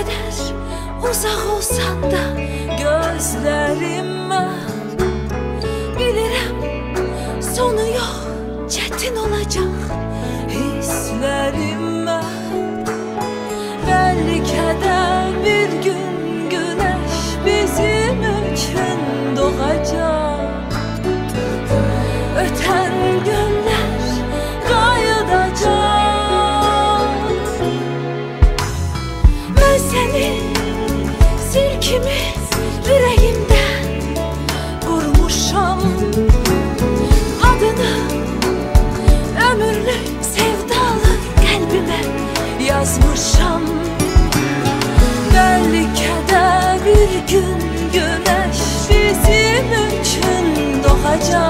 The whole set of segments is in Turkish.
eder Uzak olsan da gözlerime Bilirim sonu 맞아.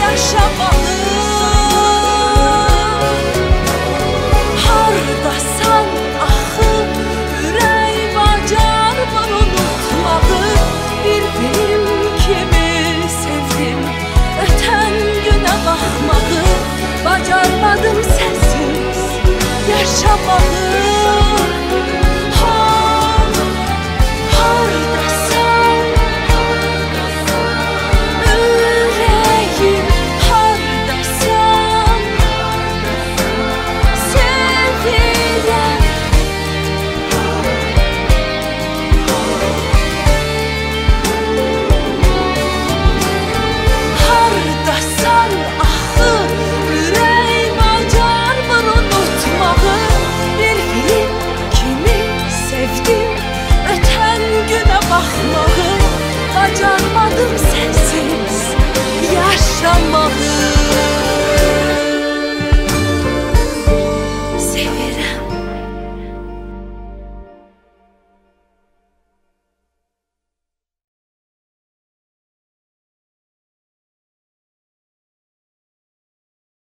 yaşamalı Hardasan ahı ürey bacar var Bir benim kimi sevdim öten güne bakmadı Bacarmadım sensiz yaşamalı